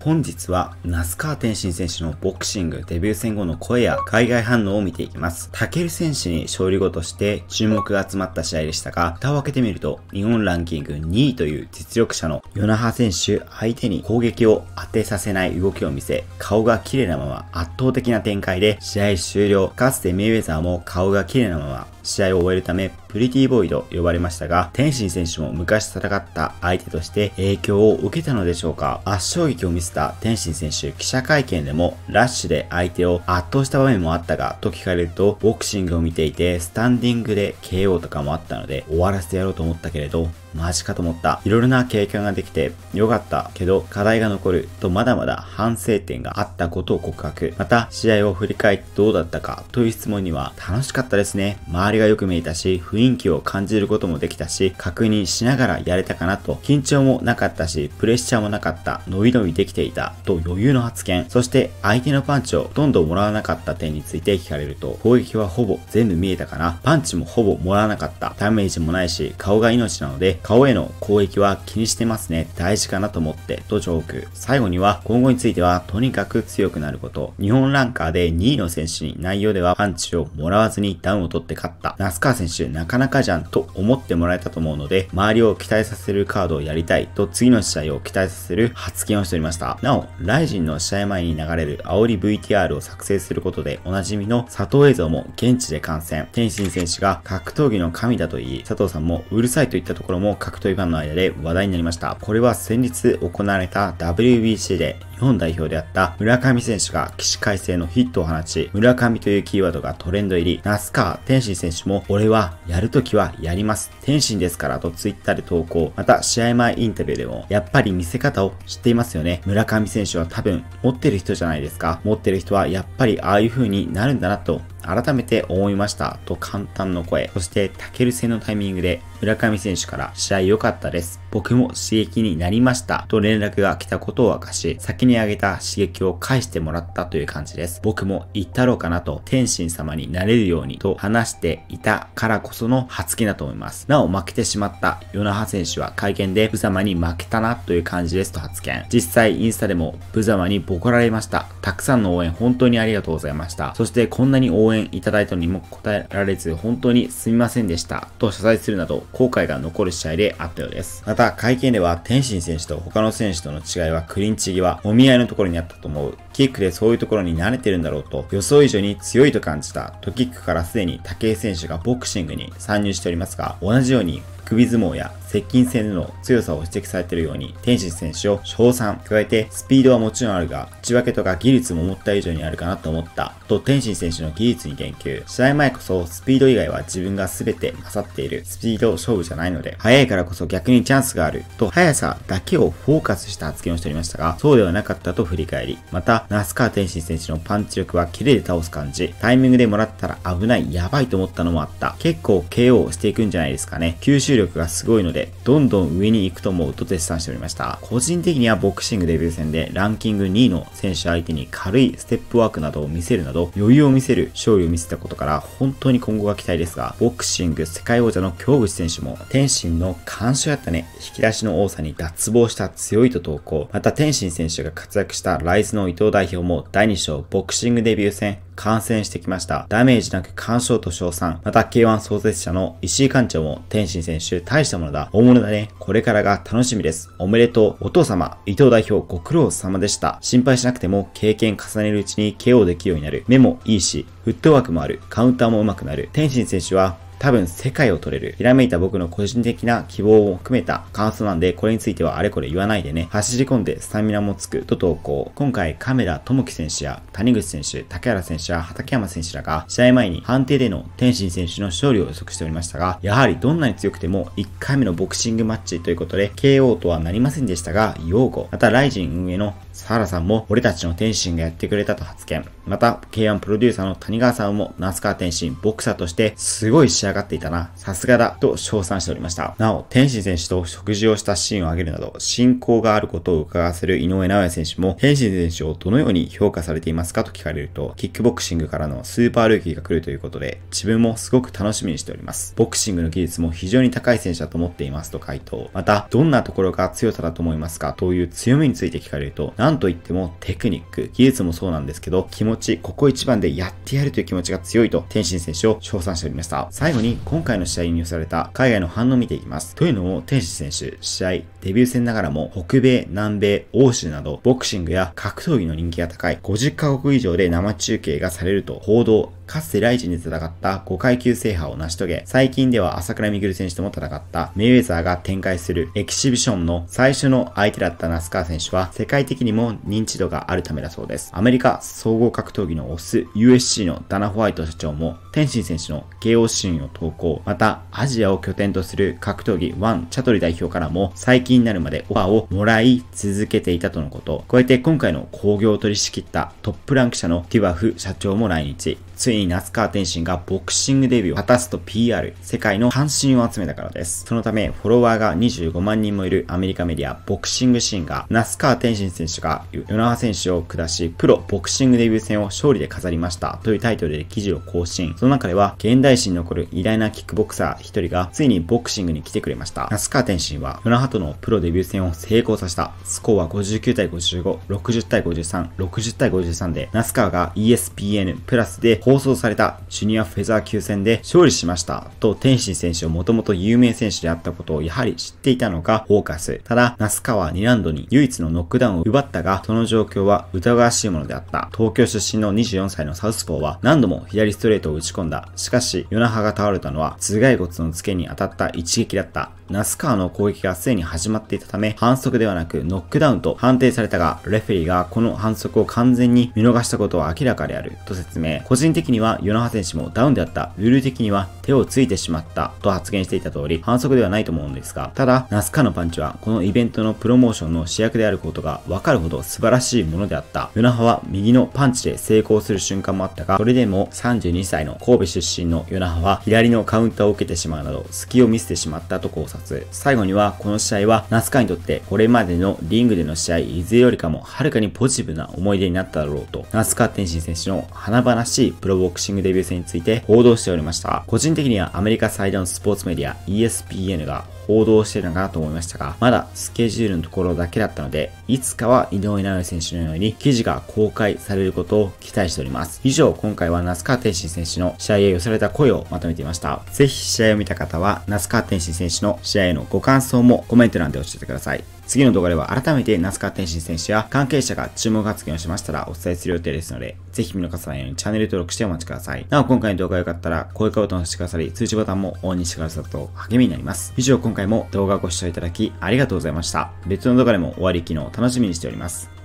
本日は、那須川天心選手のボクシングデビュー戦後の声や海外反応を見ていきます。タケル選手に勝利後として注目が集まった試合でしたが、蓋を開けてみると、日本ランキング2位という実力者のヨナハ選手相手に攻撃を当てさせない動きを見せ、顔が綺麗なまま圧倒的な展開で試合終了。かつてメイウェザーも顔が綺麗なまま試合を終えるため、プリティボーイと呼ばれましたが、天心選手も昔戦った相手として影響を受けたのでしょうか？圧勝劇を見せた天心選手、記者会見でも、ラッシュで相手を圧倒した場面もあったが、と聞かれると、ボクシングを見ていて、スタンディングで KO とかもあったので、終わらせてやろうと思ったけれど、マジかと思った。いろいろな経験ができてよかったけど課題が残るとまだまだ反省点があったことを告白。また試合を振り返ってどうだったかという質問には楽しかったですね。周りがよく見えたし雰囲気を感じることもできたし確認しながらやれたかなと緊張もなかったしプレッシャーもなかった伸び伸びできていたと余裕の発言。そして相手のパンチをほとんどもらわなかった点について聞かれると攻撃はほぼ全部見えたかな。パンチもほぼもらわなかった。ダメージもないし顔が命なので顔への攻撃は気にしてますね。大事かなと思って、とジョーク。最後には、今後については、とにかく強くなること。日本ランカーで2位の選手に内容ではパンチをもらわずにダウンを取って勝った。那須川選手、なかなかじゃんと思ってもらえたと思うので、周りを期待させるカードをやりたいと次の試合を期待させる発言をしておりました。なお、ライジンの試合前に流れる煽り VTR を作成することでおなじみの佐藤映像も現地で観戦。天心選手が格闘技の神だと言い、佐藤さんもうるさいといったところも格闘技ファンの間で話題になりました。これは先日行われた WBC で日本代表であった村上選手が起死回生のヒットを放ち、村上というキーワードがトレンド入り、那須川天心選手も、俺はやるときはやります。天心ですからとツイッターで投稿。また、試合前インタビューでも、やっぱり見せ方を知っていますよね。村上選手は多分、持ってる人じゃないですか。持ってる人はやっぱりああいう風になるんだなと改めて思いましたと簡単の声。そして、タケル戦のタイミングで村上選手から試合良かったです。僕も刺激になりましたと連絡が来たことを明かし、先にあげた刺激を返してもらったという感じです。僕も言ったろうかなと天心様になれるようにと話していたからこその発言だと思います。なお負けてしまったヨナハ選手は会見でブザマに負けたなという感じですと発言。実際インスタでもブザマにボコられました。たくさんの応援本当にありがとうございました。そしてこんなに応援いただいたのにも答えられず本当にすみませんでしたと謝罪するなど後悔が残る試合であったようです。また会見では天心選手と他の選手との違いはクリンチ際、おみ合いのところにあったと思う。キックでそういうところに慣れてるんだろうと予想以上に強いと感じた。とキックからすでに武井選手がボクシングに参入しておりますが、同じように首相撲や接近戦での強さを指摘されているように、天心選手を称賛。加えて、スピードはもちろんあるが、内訳とか技術も思った以上にあるかなと思った。と、天心選手の技術に言及。試合前こそ、スピード以外は自分が全て勝っている。スピード勝負じゃないので、速いからこそ逆にチャンスがある。と、速さだけをフォーカスした発言をしておりましたが、そうではなかったと振り返り。また、那須川天心選手のパンチ力はキレで倒す感じ。タイミングでもらったら危ない、やばいと思ったのもあった。結構 KO していくんじゃないですかね。吸収力がすごいので、で、どんどん上に行くと思うと絶賛しておりました。個人的にはボクシングデビュー戦でランキング2位の選手相手に軽いステップワークなどを見せるなど、余裕を見せる勝利を見せたことから本当に今後が期待ですが、ボクシング世界王者の京口選手も、天心の干渉やったね、引き出しの多さに脱帽した強いと投稿。また天心選手が活躍したライズの伊藤代表も第2章ボクシングデビュー戦感染してきました。ダメージなく干渉と称賛。また K1 創設者の石井館長も天心選手大したものだ。大物だね。これからが楽しみです。おめでとう。お父様、伊藤代表ご苦労様でした。心配しなくても経験重ねるうちに KO できるようになる。目もいいし、フットワークもある。カウンターも上手くなる。天心選手は多分世界を取れる。ひらめいた僕の個人的な希望を含めた感想なんで、これについてはあれこれ言わないでね。走り込んでスタミナもつくと投稿。今回、カメラ智樹選手や谷口選手、竹原選手や畠山選手らが試合前に判定での天心選手の勝利を予測しておりましたが、やはりどんなに強くても1回目のボクシングマッチということで KO とはなりませんでしたが、擁護。また、ライジン運営のサハラさんも俺たちの天心がやってくれたと発言。また、K1 プロデューサーの谷川さんも那須川天心、ボクサーとしてすごい仕上がっていたな。さすがだと称賛しておりました。なお、天心選手と食事をしたシーンを挙げるなど、親交があることを伺わせる井上直也選手も、天心選手をどのように評価されていますか？と聞かれると、キックボクシングからのスーパールーキーが来るということで、自分もすごく楽しみにしております。ボクシングの技術も非常に高い選手だと思っていますと回答。また、どんなところが強さだと思いますか？という強みについて聞かれると、ななんといってもテクニック、技術もそうなんですけど、気持ち、ここ一番でやってやるという気持ちが強いと、天心選手を称賛しておりました。最後に、今回の試合に寄された海外の反応を見ていきます。というのも、天使選手、試合、デビュー戦ながらも、北米、南米、欧州など、ボクシングや格闘技の人気が高い50カ国以上で生中継がされると報道、かつてライジンで戦った5階級制覇を成し遂げ、最近では朝倉未来選手とも戦ったメイウェザーが展開するエキシビションの最初の相手だったナスカー選手は世界的にも認知度があるためだそうです。アメリカ総合格闘技のオス USC のダナ・ホワイト社長も天心選手の KO シーンを投稿、またアジアを拠点とする格闘技ワンチャトリ代表からも最近になるまでオファーをもらい続けていたとのこと。加えて今回の興行を取り仕切ったトップランク社のティワフ社長も来日。ついに夏川天心がボクシングデビューを果たすと PR、世界の関心を集めたからです。そのため、フォロワーが25万人もいるアメリカメディア、ボクシングシーンが、那須川天心選手が与那覇選手を下し、プロボクシングデビュー戦を勝利で飾りましたというタイトルで記事を更新。その中では、現代史に残る偉大なキックボクサー一人が、ついにボクシングに来てくれました。那須川天心は、与那覇とのプロデビュー戦を成功させた。スコアは59対55、60対53、60対53で、那須川が ESPN プラスで放送されたジュニアフェザー級戦で勝利しましたと天心選手をもともと有名選手であったことをやはり知っていたのかフォーカス。ただ、那須川2ラウンドに唯一のノックダウンを奪ったが、その状況は疑わしいものであった。東京出身の24歳のサウスポーは何度も左ストレートを打ち込んだ。しかし、与那覇が倒れたのは頭蓋骨の付け根に当たった一撃だった。那須川の攻撃がすでに始まっていたため、反則ではなくノックダウンと判定されたが、レフェリーがこの反則を完全に見逃したことは明らかであると説明。個人的にはヨナハ選手もダウンであった。ルール的には手をついてしまったと発言していた通り、反則ではないと思うんですが、ただ、ナスカのパンチはこのイベントのプロモーションの主役であることがわかるほど素晴らしいものであった。ヨナハは右のパンチで成功する瞬間もあったが、それでも32歳の神戸出身のヨナハは左のカウンターを受けてしまうなど、隙を見せてしまったと考察。最後にはこの試合はナスカにとってこれまでのリングでの試合いずれよりかもはるかにポジティブな思い出になっただろうと、ナスカ天心選手の華々しいプロボクシングデビュー戦について報道しておりました。個人的にはアメリカ最大のスポーツメディア ESPN が報道しているのかなと思いましたが、まだスケジュールのところだけだったので、いつかは井上直選手のように記事が公開されることを期待しております。以上、今回は那須川天心選手の試合へ寄せられた声をまとめていました。ぜひ試合を見た方は、那須川天心選手の試合へのご感想もコメント欄で教えてください。次の動画では改めて那須川天心選手や関係者が注目発言をしましたらお伝えする予定ですので、ぜひ見逃さないようにチャンネル登録してお待ちください。なお今回の動画が良かったら高評価ボタンを押してくださり、通知ボタンもオンにしてくださると励みになります。以上今回も動画をご視聴いただきありがとうございました。別の動画でも終わり機能を楽しみにしております。